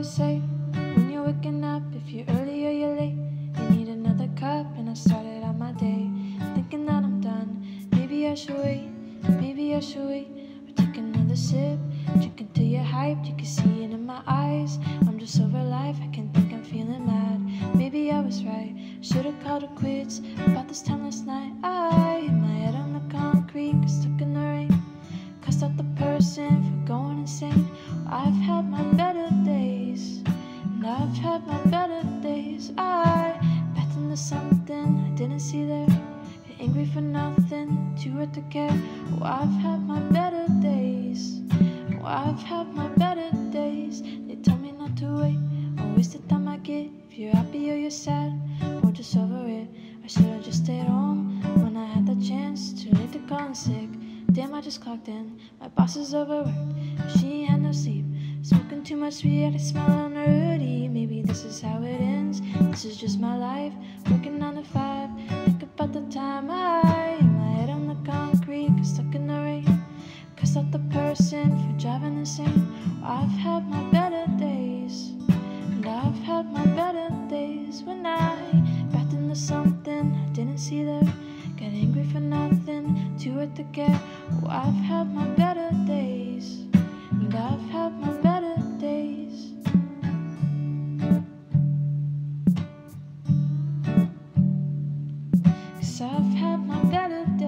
always say when you're waking up, if you're early or you're late, you need another cup. And I started out my day thinking that I'm done. Maybe I should wait, maybe I should wait. Or take another sip, drink until you're hyped. You can see it in my eyes. I'm just over life, I can think I'm feeling mad. Maybe I was right, should've called it quits. About this time last night, I hit my head on the concrete, stuck in the rain, cussed out the person. Didn't see there. Angry for nothing, too hurt to care. Oh, I've had my better days. Oh, I've had my better days. They tell me not to wait. Waste the time I. If you're happy or you're sad, or just over it. I should've just stayed home when I had the chance. Too late to call in sick. Damn, I just clocked in. My boss is overworked. She had no sleep. Smoking too much weed, I smell on her hoodie. Maybe this is how it ends. This is just my life. for driving the same. I've had my better days, and I've had my better days when I backed into something I didn't see there. Got angry for nothing, too hurt to care. Oh, I've had my better days, and I've had my better days. Cause I've had my better days.